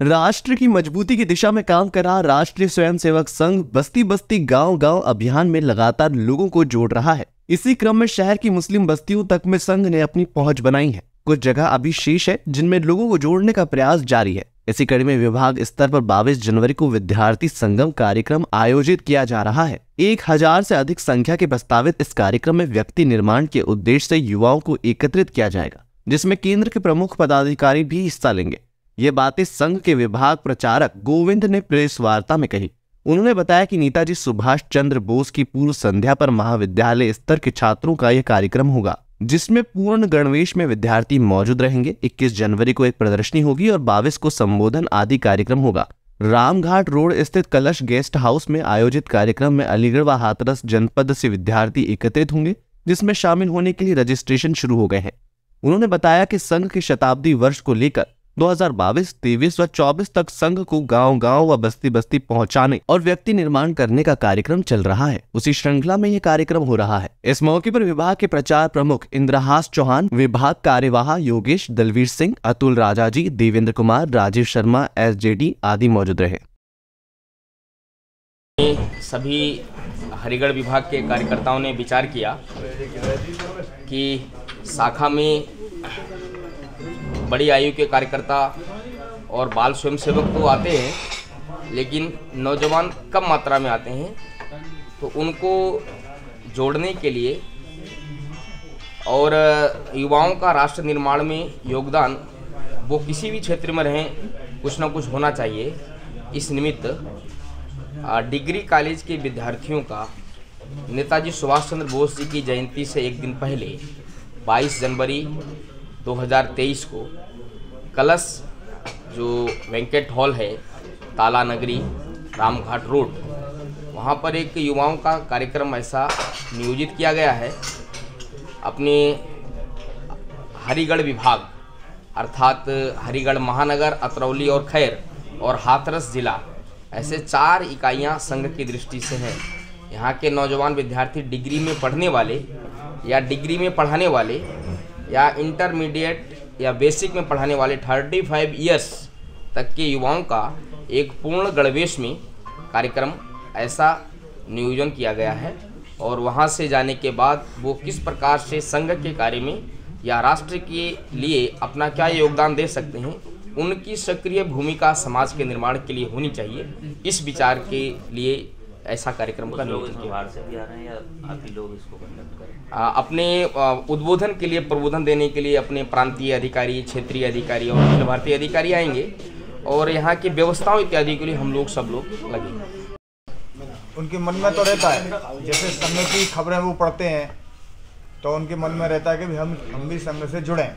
राष्ट्र की मजबूती की दिशा में काम कर रहा राष्ट्रीय स्वयंसेवक संघ बस्ती बस्ती गाँव गाँव अभियान में लगातार लोगों को जोड़ रहा है। इसी क्रम में शहर की मुस्लिम बस्तियों तक में संघ ने अपनी पहुँच बनाई है। कुछ जगह अभी शेष है, जिनमें लोगों को जोड़ने का प्रयास जारी है। इसी कड़ी में विभाग स्तर पर बाईस जनवरी को विद्यार्थी संगम कार्यक्रम आयोजित किया जा रहा है। एक हज़ार से अधिक संख्या के प्रस्तावित इस कार्यक्रम में व्यक्ति निर्माण के उद्देश्य से युवाओं को एकत्रित किया जाएगा, जिसमें केंद्र के प्रमुख पदाधिकारी भी हिस्सा लेंगे। ये बातें संघ के विभाग प्रचारक गोविंद ने प्रेस वार्ता में कही। उन्होंने बताया कि नेताजी सुभाष चंद्र बोस की पूर्व संध्या पर महाविद्यालय स्तर के छात्रों का यह कार्यक्रम होगा, जिसमें पूर्ण गणवेश में विद्यार्थी मौजूद रहेंगे। 21 जनवरी को एक प्रदर्शनी होगी और बाईस को संबोधन आदि कार्यक्रम होगा। रामघाट रोड स्थित कलश गेस्ट हाउस में आयोजित कार्यक्रम में अलीगढ़ व हाथरस जनपद से विद्यार्थी एकत्रित होंगे, जिसमें शामिल होने के लिए रजिस्ट्रेशन शुरू हो गए हैं। उन्होंने बताया कि संघ के शताब्दी वर्ष को लेकर 2022, 23 व 24 तक संघ को गाँव गाँव व बस्ती बस्ती पहुँचाने और व्यक्ति निर्माण करने का कार्यक्रम चल रहा है। उसी श्रृंखला में ये कार्यक्रम हो रहा है। इस मौके पर विभाग के प्रचार प्रमुख इंद्रहास चौहान विभाग कार्यवाह योगेश दलवीर सिंह अतुल राजा जी देवेंद्र कुमार राजीव शर्मा एसजेडी आदि मौजूद रहे। सभी हरिगढ़ विभाग के कार्यकर्ताओं ने विचार किया कि शाखा में बड़ी आयु के कार्यकर्ता और बाल स्वयंसेवक तो आते हैं, लेकिन नौजवान कम मात्रा में आते हैं तो उनको जोड़ने के लिए और युवाओं का राष्ट्र निर्माण में योगदान वो किसी भी क्षेत्र में रहें, कुछ ना कुछ होना चाहिए। इस निमित्त डिग्री कॉलेज के विद्यार्थियों का नेताजी सुभाष चंद्र बोस जी की जयंती से एक दिन पहले 22 जनवरी 2023 को कलश, जो वेंकट हॉल है, ताला नगरी, रामघाट रोड, वहाँ पर एक युवाओं का कार्यक्रम ऐसा नियोजित किया गया है। अपने हरिगढ़ विभाग, अर्थात हरिगढ़ महानगर, अतरौली और खैर, और हाथरस जिला, ऐसे चार इकाइयाँ संघ की दृष्टि से हैं। यहाँ के नौजवान विद्यार्थी डिग्री में पढ़ने वाले या डिग्री में पढ़ाने वाले या इंटरमीडिएट या बेसिक में पढ़ाने वाले थर्टी फाइव ईयर्स तक के युवाओं का एक पूर्ण गणवेश में कार्यक्रम ऐसा नियोजन किया गया है और वहाँ से जाने के बाद वो किस प्रकार से संघ के कार्य में या राष्ट्र के लिए अपना क्या योगदान दे सकते हैं, उनकी सक्रिय भूमिका समाज के निर्माण के लिए होनी चाहिए, इस विचार के लिए ऐसा कार्यक्रम का नियोजन बाहर से भी आ रहे हैं या आप ही लोग इसको कंडक्ट करें अपने उद्बोधन के लिए प्रबोधन देने के लिए अपने प्रांतीय अधिकारी क्षेत्रीय अधिकारी और अखिल भारतीय अधिकारी आएँगे और यहाँ की व्यवस्थाओं इत्यादि के लिए हम लोग सब लोग लगे। उनके मन में तो रहता है। जैसे समय की खबरें वो पढ़ते हैं तो उनके मन में रहता है कि हम हम भी संघ से जुड़ें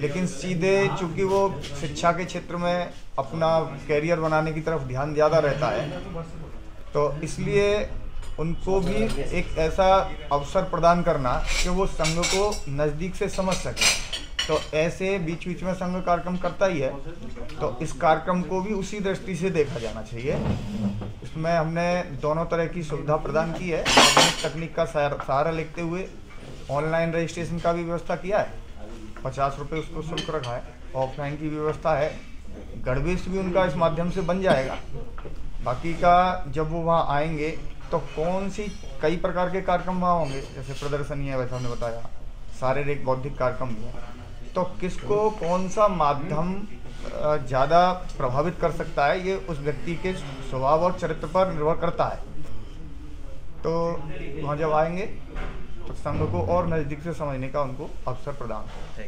लेकिन सीधे चूँकि वो शिक्षा के क्षेत्र में अपना कैरियर बनाने की तरफ़ ध्यान ज़्यादा रहता है तो इसलिए उनको भी एक ऐसा अवसर प्रदान करना कि वो संघ को नज़दीक से समझ सके। तो ऐसे बीच बीच में संघ कार्यक्रम करता ही है तो इस कार्यक्रम को भी उसी दृष्टि से देखा जाना चाहिए। इसमें हमने दोनों तरह की सुविधा प्रदान की है। तकनीक का सहारा लेते हुए ऑनलाइन रजिस्ट्रेशन का भी व्यवस्था किया है। पचास रुपये उसको शुल्क रखा है। ऑफलाइन की व्यवस्था है। गणवेश भी उनका इस माध्यम से बन जाएगा। बाकी का जब वो वहाँ आएँगे तो कौन सी कई प्रकार के कार्यक्रम वहाँ होंगे? जैसे प्रदर्शनी है, वैसा हमने बताया। शारीरिक, बौद्धिक कार्यक्रम भी तो किसको कौन सा माध्यम ज़्यादा प्रभावित कर सकता है, ये उस व्यक्ति के स्वभाव और चरित्र पर निर्भर करता है। तो वहाँ जब आएँगे तो संघ को और नज़दीक से समझने का उनको अवसर प्रदान